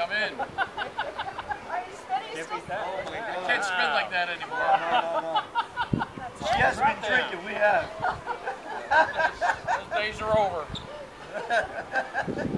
I'm in. I can't spin like that anymore. No, no, no. she has right been drinking, we have. Those days are over.